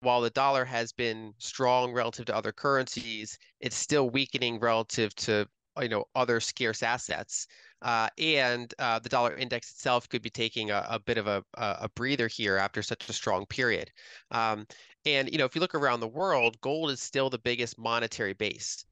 while the dollar has been strong relative to other currencies, it's still weakening relative to you know other scarce assets. Uh, and uh, the dollar index itself could be taking a, a bit of a, a, breather here after such a strong period. Um, and you know, if you look around the world, gold is still the biggest monetary base.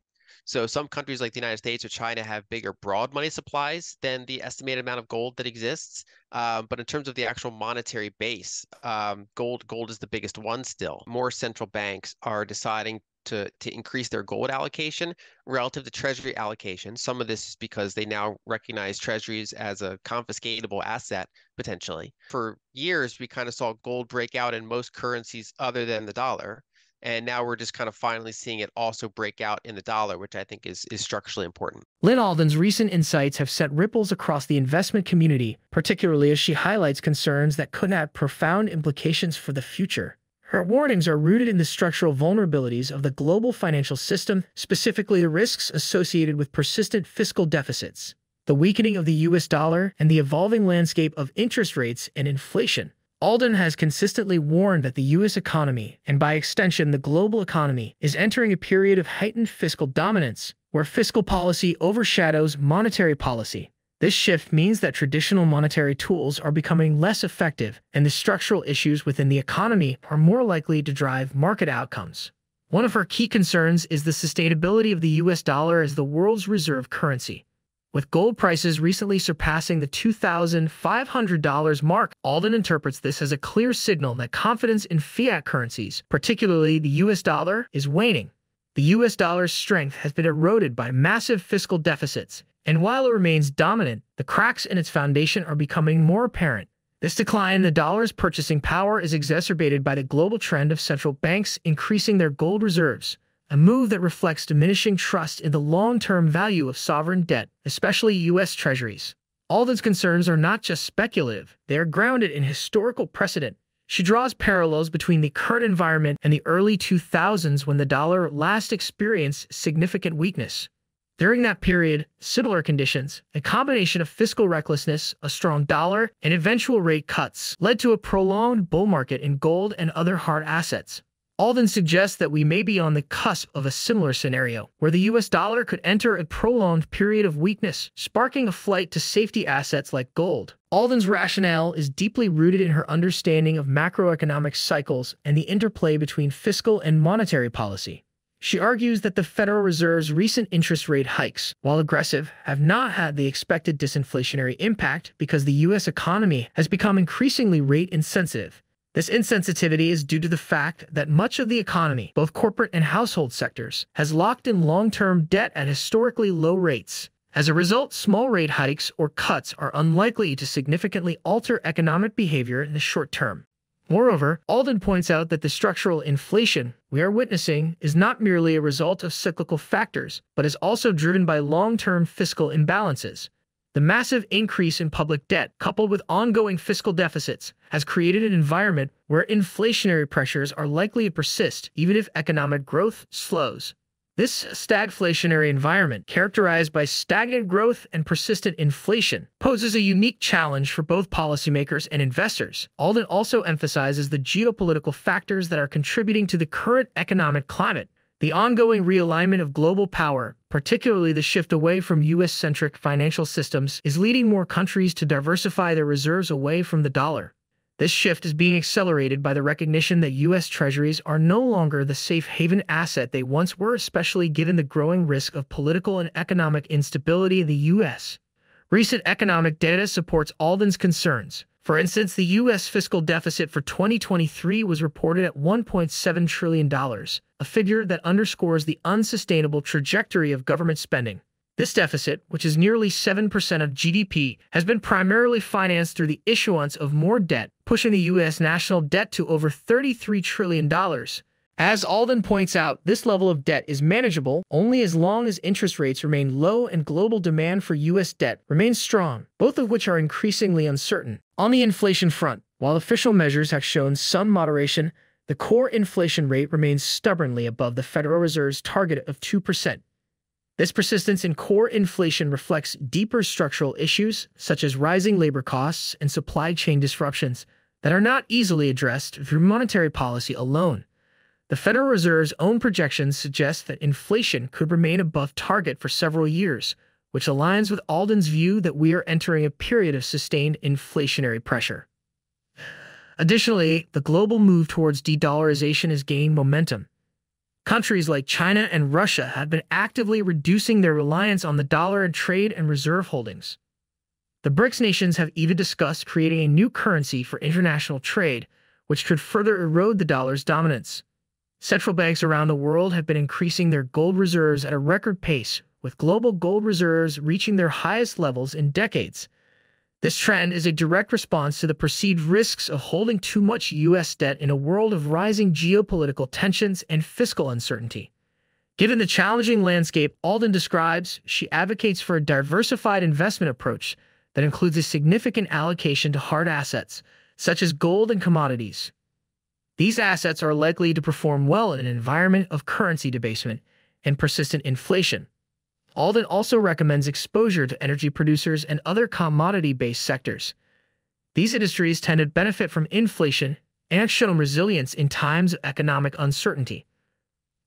So some countries like the United States or China have bigger broad money supplies than the estimated amount of gold that exists. Um, but in terms of the actual monetary base, um, gold gold is the biggest one still. More central banks are deciding to, to increase their gold allocation relative to treasury allocation. Some of this is because they now recognize treasuries as a confiscatable asset potentially. For years, we kind of saw gold break out in most currencies other than the dollar. And now we're just kind of finally seeing it also break out in the dollar, which I think is, is structurally important. Lyn Alden's recent insights have sent ripples across the investment community, particularly as she highlights concerns that could have profound implications for the future. Her warnings are rooted in the structural vulnerabilities of the global financial system, specifically the risks associated with persistent fiscal deficits, the weakening of the US dollar, and the evolving landscape of interest rates and inflation. Alden has consistently warned that the U.S. economy, and by extension the global economy, is entering a period of heightened fiscal dominance, where fiscal policy overshadows monetary policy. This shift means that traditional monetary tools are becoming less effective, and the structural issues within the economy are more likely to drive market outcomes. One of her key concerns is the sustainability of the US dollar as the world's reserve currency. With gold prices recently surpassing the $2,500 mark, Alden interprets this as a clear signal that confidence in fiat currencies, particularly the US dollar, is waning. The US dollar's strength has been eroded by massive fiscal deficits, and while it remains dominant, the cracks in its foundation are becoming more apparent. This decline in the dollar's purchasing power is exacerbated by the global trend of central banks increasing their gold reserves, a move that reflects diminishing trust in the long-term value of sovereign debt, especially U.S. treasuries. Alden's concerns are not just speculative, they are grounded in historical precedent. She draws parallels between the current environment and the early 2000s when the dollar last experienced significant weakness. During that period, similar conditions, a combination of fiscal recklessness, a strong dollar, and eventual rate cuts led to a prolonged bull market in gold and other hard assets. Alden suggests that we may be on the cusp of a similar scenario, where the US dollar could enter a prolonged period of weakness, sparking a flight to safety assets like gold. Alden's rationale is deeply rooted in her understanding of macroeconomic cycles and the interplay between fiscal and monetary policy. She argues that the Federal Reserve's recent interest rate hikes, while aggressive, have not had the expected disinflationary impact because the U.S. economy has become increasingly rate insensitive. This insensitivity is due to the fact that much of the economy, both corporate and household sectors, has locked in long-term debt at historically low rates. As a result, small rate hikes or cuts are unlikely to significantly alter economic behavior in the short term. Moreover, Alden points out that the structural inflation we are witnessing is not merely a result of cyclical factors, but is also driven by long-term fiscal imbalances. The massive increase in public debt, coupled with ongoing fiscal deficits, has created an environment where inflationary pressures are likely to persist even if economic growth slows. This stagflationary environment, characterized by stagnant growth and persistent inflation, poses a unique challenge for both policymakers and investors. Alden also emphasizes the geopolitical factors that are contributing to the current economic climate. The ongoing realignment of global power, particularly the shift away from U.S.-centric financial systems, is leading more countries to diversify their reserves away from the dollar. This shift is being accelerated by the recognition that U.S. Treasuries are no longer the safe haven asset they once were, especially given the growing risk of political and economic instability in the U.S. Recent economic data supports Alden's concerns. For instance, the U.S. fiscal deficit for 2023 was reported at $1.7 trillion, a figure that underscores the unsustainable trajectory of government spending. This deficit, which is nearly 7% of GDP, has been primarily financed through the issuance of more debt, pushing the U.S. national debt to over $33 trillion. As Alden points out, this level of debt is manageable only as long as interest rates remain low and global demand for U.S. debt remains strong, both of which are increasingly uncertain. On the inflation front, while official measures have shown some moderation, the core inflation rate remains stubbornly above the Federal Reserve's target of 2%. This persistence in core inflation reflects deeper structural issues, such as rising labor costs and supply chain disruptions, that are not easily addressed through monetary policy alone. The Federal Reserve's own projections suggest that inflation could remain above target for several years, which aligns with Alden's view that we are entering a period of sustained inflationary pressure. Additionally, the global move towards de dollarization is gaining momentum. Countries like China and Russia have been actively reducing their reliance on the dollar in trade and reserve holdings. The BRICS nations have even discussed creating a new currency for international trade, which could further erode the dollar's dominance. Central banks around the world have been increasing their gold reserves at a record pace, with global gold reserves reaching their highest levels in decades. This trend is a direct response to the perceived risks of holding too much U.S. debt in a world of rising geopolitical tensions and fiscal uncertainty. Given the challenging landscape Alden describes, she advocates for a diversified investment approach that includes a significant allocation to hard assets, such as gold and commodities. These assets are likely to perform well in an environment of currency debasement and persistent inflation. Alden also recommends exposure to energy producers and other commodity-based sectors. These industries tend to benefit from inflation and show resilience in times of economic uncertainty.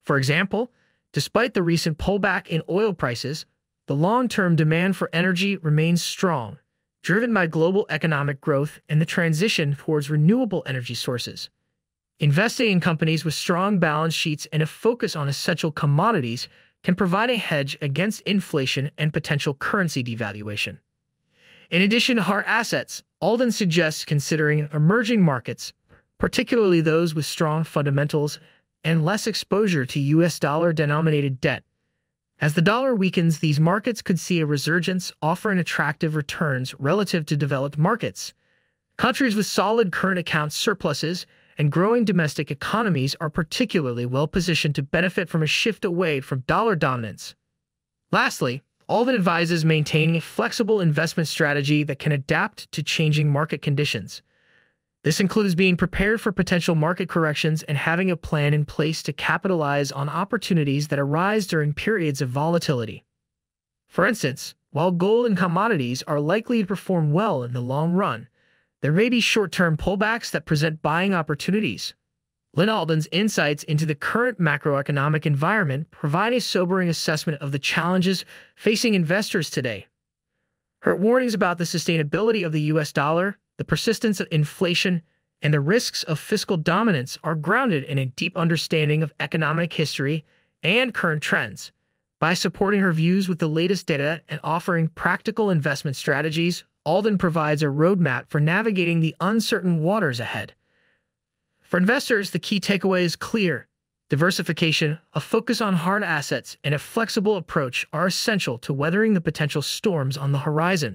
For example, despite the recent pullback in oil prices, the long-term demand for energy remains strong, driven by global economic growth and the transition towards renewable energy sources. Investing in companies with strong balance sheets and a focus on essential commodities can provide a hedge against inflation and potential currency devaluation. In addition to hard assets, Alden suggests considering emerging markets, particularly those with strong fundamentals and less exposure to US dollar denominated debt. As the dollar weakens, these markets could see a resurgence, offering attractive returns relative to developed markets. Countries with solid current account surpluses and growing domestic economies are particularly well positioned to benefit from a shift away from dollar dominance. Lastly, Alden advises maintaining a flexible investment strategy that can adapt to changing market conditions. This includes being prepared for potential market corrections and having a plan in place to capitalize on opportunities that arise during periods of volatility. For instance, while gold and commodities are likely to perform well in the long run, there may be short-term pullbacks that present buying opportunities. Lyn Alden's insights into the current macroeconomic environment provide a sobering assessment of the challenges facing investors today. Her warnings about the sustainability of the US dollar, the persistence of inflation, and the risks of fiscal dominance are grounded in a deep understanding of economic history and current trends. By supporting her views with the latest data and offering practical investment strategies, Alden provides a roadmap for navigating the uncertain waters ahead. For investors, the key takeaway is clear. Diversification, a focus on hard assets, and a flexible approach are essential to weathering the potential storms on the horizon.